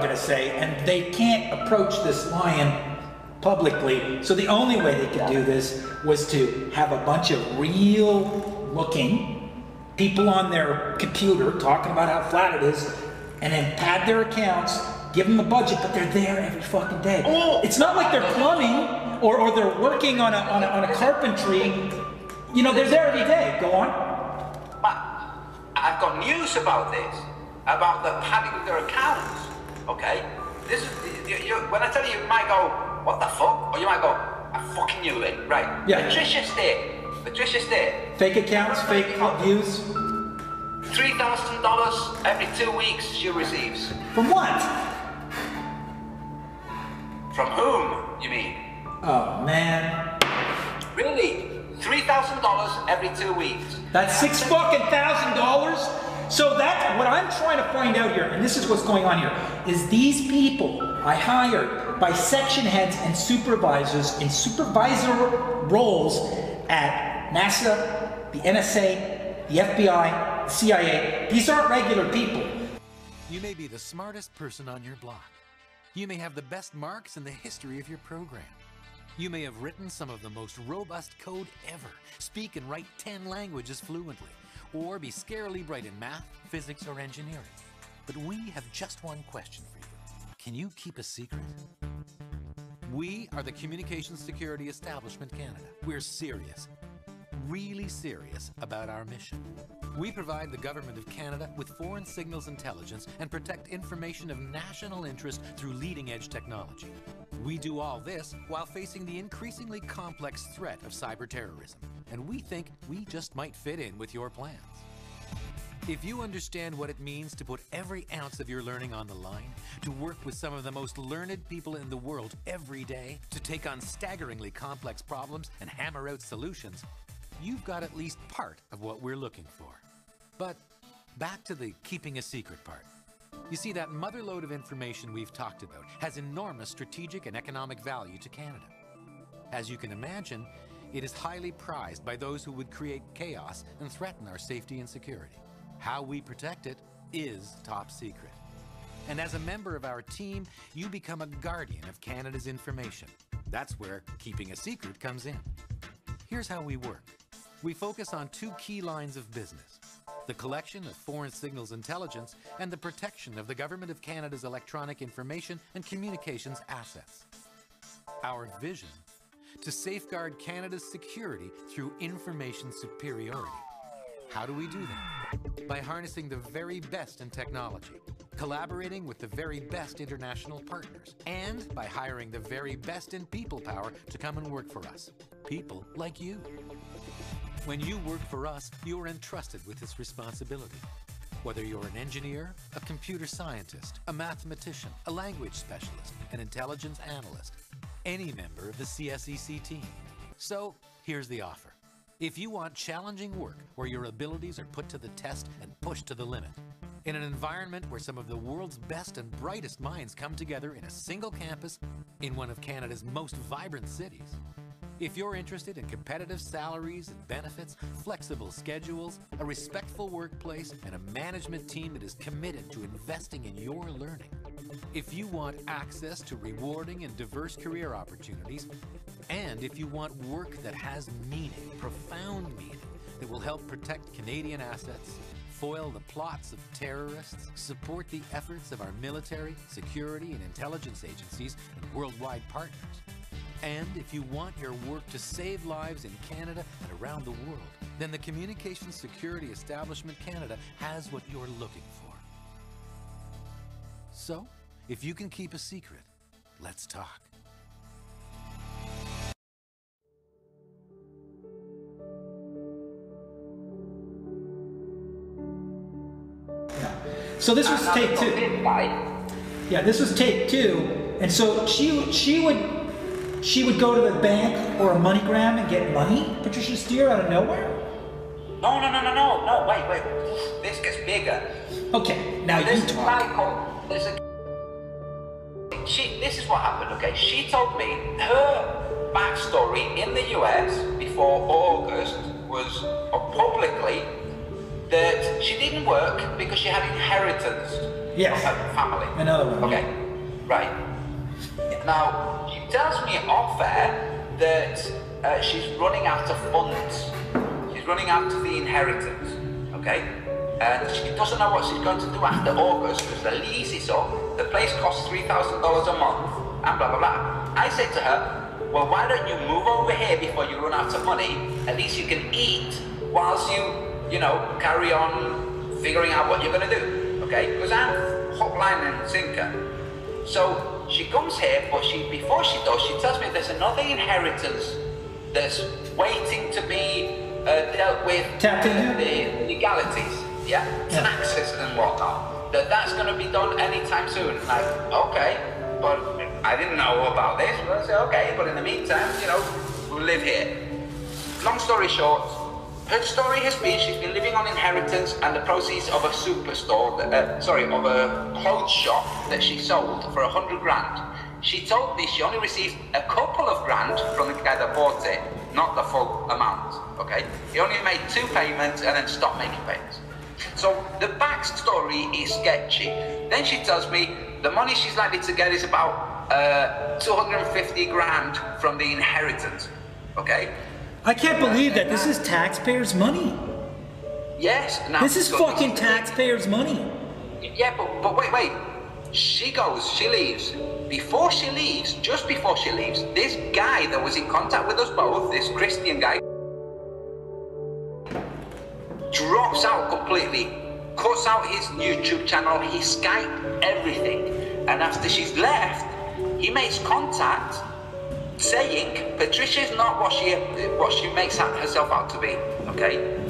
they know what I'm going to say, and they can't approach this lion publicly. So the only way they could do this was to have a bunch of real looking people on their computer talking about how flat it is, and then pad their accounts, give them a budget, but they're there every fucking day. Oh. It's not like they're plumbing or, or they're working on a, on, a, on a carpentry. You know, they're there every day. Go on. I've got news about this, about the padding of their accounts. Okay, this is you, you, when I tell you, you might go, "What the fuck?" or you might go, "I fucking knew it." Right? Yeah. Patricia State. Patricia State. Fake accounts, fake views. Three thousand dollars every two weeks she receives. From what? From whom? You mean? Oh man. Really? Three thousand dollars every two weeks. That's six fucking thousand dollars. So that's what I'm trying to find out here, and this is what's going on here, is these people I hired by section heads and supervisors in supervisor roles at NASA, the NSA, the FBI, the CIA. These aren't regular people. You may be the smartest person on your block. You may have the best marks in the history of your program. You may have written some of the most robust code ever, speak and write 10 languages fluently, or be scarily bright in math, physics, or engineering. But we have just one question for you. Can you keep a secret? We are the Communications Security Establishment Canada. We're serious, really serious about our mission. We provide the Government of Canada with foreign signals intelligence and protect information of national interest through leading edge technology. We do all this while facing the increasingly complex threat of cyber terrorism, and we think we just might fit in with your plans. If you understand what it means to put every ounce of your learning on the line, to work with some of the most learned people in the world every day, to take on staggeringly complex problems and hammer out solutions, you've got at least part of what we're looking for. But back to the keeping a secret part. You see, that motherload of information we've talked about has enormous strategic and economic value to Canada. As you can imagine, it is highly prized by those who would create chaos and threaten our safety and security. How we protect it is top secret. And as a member of our team, you become a guardian of Canada's information. That's where keeping a secret comes in. Here's how we work. We focus on two key lines of business. The collection of foreign signals intelligence and the protection of the Government of Canada's electronic information and communications assets. Our vision to safeguard Canada's security through information superiority. How do we do that? By harnessing the very best in technology, collaborating with the very best international partners, and by hiring the very best in people power to come and work for us. People like you. When you work for us, you are entrusted with this responsibility. Whether you're an engineer, a computer scientist, a mathematician, a language specialist, an intelligence analyst, any member of the CSEC team. So, here's the offer. If you want challenging work where your abilities are put to the test and pushed to the limit, in an environment where some of the world's best and brightest minds come together in a single campus in one of Canada's most vibrant cities, if you're interested in competitive salaries and benefits, flexible schedules, a respectful workplace, and a management team that is committed to investing in your learning, if you want access to rewarding and diverse career opportunities, and if you want work that has meaning, profound meaning, that will help protect Canadian assets, foil the plots of terrorists, support the efforts of our military, security, and intelligence agencies and worldwide partners, and if you want your work to save lives in Canada and around the world, then the Communications Security Establishment Canada has what you're looking for. So, if you can keep a secret, let's talk. So this was take two. Yeah, this was take two, and so she she would she would go to the bank or a MoneyGram and get money. Patricia Steere out of nowhere. No, no, no, no, no, no. Wait, wait. This gets bigger. Okay, now you There's a talk. called. There's a. She. This is what happened. Okay, she told me her backstory in the U.S. before August was uh, publicly that she didn't work because she had inheritance. Yes. From her family. Another one. Okay. Right. Now, tells me off air that uh, she's running out of funds. She's running out of the inheritance. Okay? And she doesn't know what she's going to do after August because the lease is up. The place costs $3,000 a month and blah, blah, blah. I say to her, well, why don't you move over here before you run out of money? At least you can eat whilst you, you know, carry on figuring out what you're going to do. Okay? Because I'm hook, line, and sinker. So she comes here, but she before she does, she tells me there's another inheritance that's waiting to be uh, dealt with. Tapped into? The legalities, yeah, taxes and whatnot. That that's going to be done anytime soon. Like, okay, but I didn't know about this. I say, okay, but in the meantime, you know, we'll live here. Long story short, her story has been she's been living on inheritance and the proceeds of a superstore, uh, sorry, of a clothes shop that she sold for a hundred grand. She told me she only received a couple of grand from the guy that bought it, not the full amount. Okay, he only made two payments and then stopped making payments. So the backstory is sketchy. Then she tells me the money she's likely to get is about uh, 250 grand from the inheritance. Okay. I can't believe that this is taxpayers' money. Yes. Now, This is so fucking taxpayers' money. Yeah, but, but wait, wait. She goes, she leaves. Before she leaves, just before she leaves, this guy that was in contact with us both, this Christian guy, drops out completely, cuts out his YouTube channel, he Skype, everything. And after she's left, he makes contact saying Patricia's not what she what she makes herself out to be. Okay?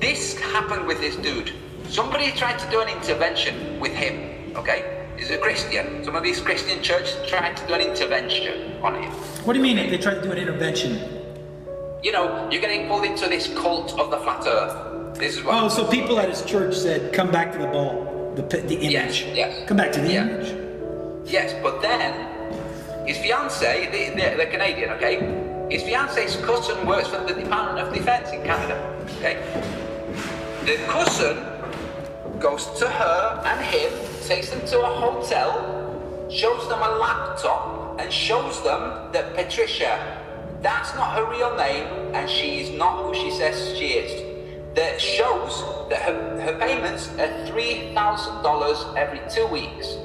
This happened with this dude. Somebody tried to do an intervention with him, okay? He's a Christian. Some of these Christian churches tried to do an intervention on him. What do you mean they tried to do an intervention? You know, you're getting pulled into this cult of the flat earth. This is what. Oh, so people at his church said, "Come back to the ball, the the image. Yes, yes. Come back to the image." Yes, but then his fiance, the, the, the Canadian, okay? His fiance's cousin works for the Department of Defense in Canada, okay? The cousin goes to her and him, takes them to a hotel, shows them a laptop, and shows them that Patricia, that's not her real name, and she is not who she says she is. That shows that her, her payments are $3,000 every two weeks.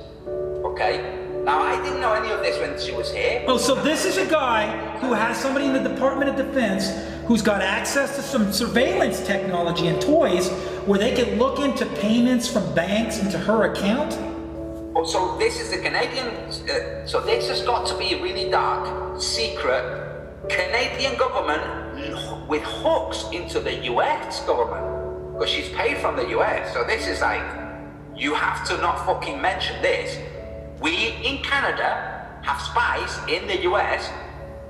Okay? Now, I didn't know any of this when she was here. Oh, so this is a guy who has somebody in the Department of Defense who's got access to some surveillance technology and toys where they can look into payments from banks into her account. Oh, so this is the Canadian. Uh, so this has got to be a really dark, secret Canadian government with hooks into the US government because she's paid from the US. So this is like, you have to not fucking mention this. We in Canada have spies in the US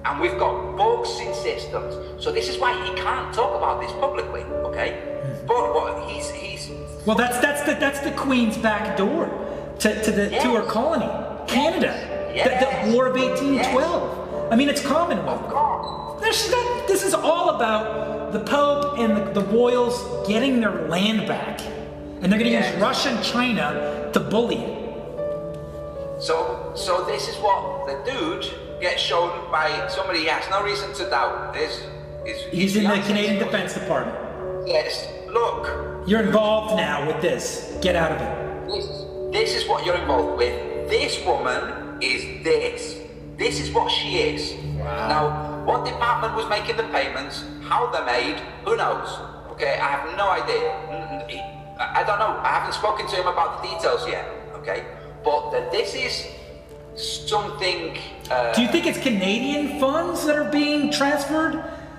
and we've got in systems. So this is why he can't talk about this publicly, okay? Hmm. But what he's he's Well, that's that's the that's the Queen's back door to, to the to her colony, Canada. The, Yes. the War of 1812. I mean, it's Commonwealth. God. There's that, this is all about the Pope and the, the royals getting their land back. And they're going to Yes. use Russia and China to bully it. So, so this is what the dude gets shown by somebody he has no reason to doubt. This is He's in the Canadian Defense Department. Yes, look, You're involved now with this. Get out of it. this, this is what you're involved with. This woman is this. This is what she is. Now, what department was making the payments? How they're made? Who knows? Okay, I have no idea. Mm, I I don't know. I haven't spoken to him about the details yet. Okay, but that this is something. Uh, Do you think it's Canadian funds that are being transferred?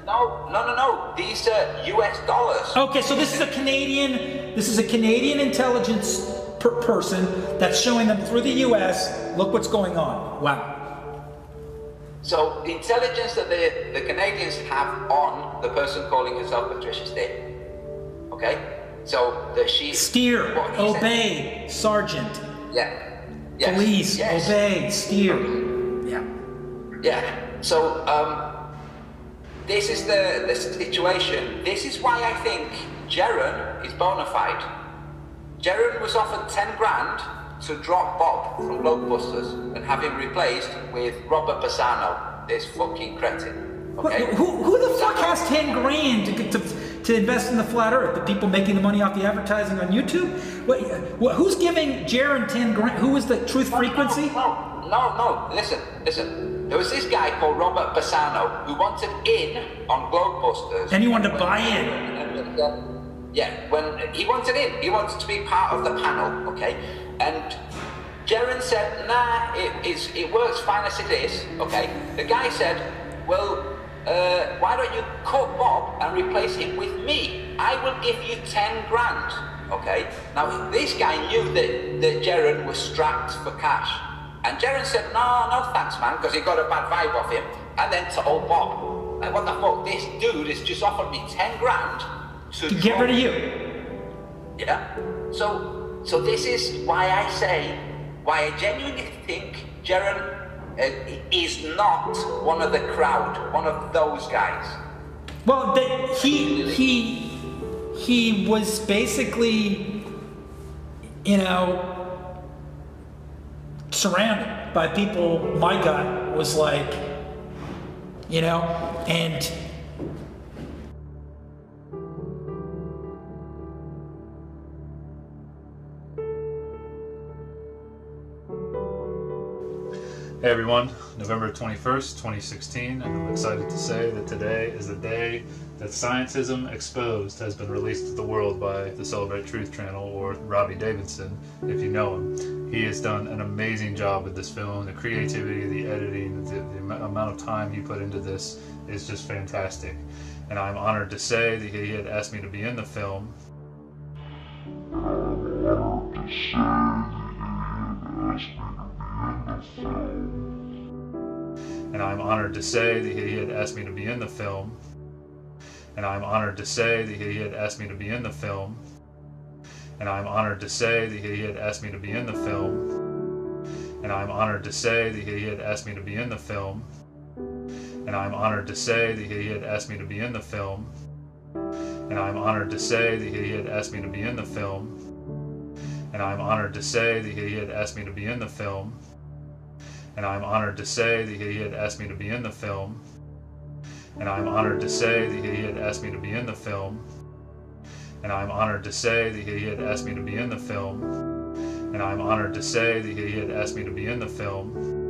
No, no, no, no. These are U.S. dollars. Okay, so this is a Canadian. This is a Canadian intelligence per person that's showing them through the U.S. Look what's going on. Wow. So the intelligence that the, the Canadians have on the person calling herself Patricia Steere. Okay? So that she Steer, he said- obey, sergeant. Yeah. Yes. Police, yes. obey, steer. Yeah. Yeah. So um this is the, the situation. This is why I think Jeran is bona fide. Jeran was offered 10 grand to drop Bob from Globebusters and have him replaced with Robert Bassano, this fucking cretin. Okay? Who, who, who the fuck has 10 grand to, to, to invest in the flat earth? The people making the money off the advertising on YouTube? What, what, who's giving Jeran 10 grand? Who is the truth frequency? No, no, no, listen, listen. There was this guy called Robert Bassano who wanted in on Globebusters. And he wanted to buy in. Yeah, when he wanted in, he wanted to be part of the panel, okay? And Jeran said, nah, it, it's, it works fine as it is, okay? The guy said, well, uh, why don't you cut Bob and replace him with me? I will give you 10 grand, okay? Now, this guy knew that, that Jeran was strapped for cash. And Jeran said, no, no thanks, man, because he got a bad vibe off him. And then to old Bob, like, what the fuck? This dude has just offered me 10 grand to, To get rid of you. Yeah. So so this is why I say, why I genuinely think Jeran uh, is not one of the crowd, one of those guys. Well, that he he he was basically, you know, surrounded by people. My gut was like, you know, and Hey everyone, November 21st, 2016, and I'm excited to say that today is the day that Scientism Exposed has been released to the world by the Celebrate Truth channel, or Robbie Davidson, if you know him. He has done an amazing job with this film. The creativity, the editing, the, the amount of time he put into this is just fantastic. And I'm honored to say that he had asked me to be in the film. And I'm honored to say that he had asked me to be in the film. And I'm honored to say that he had asked me to be in the film. And I'm honored to say that he had asked me to be in the film. And I'm honored to say that he had asked me to be in the film. And I'm honored to say that he had asked me to be in the film. And I'm honored to say that he had asked me to be in the film. And I'm honored to say that he had asked me to be in the film and I'm honored to say that he had asked me to be in the film. And I'm honored to say that he had asked me to be in the film. And I'm honored to say that he had asked me to be in the film. And I'm honored to say that he had asked me to be in the film.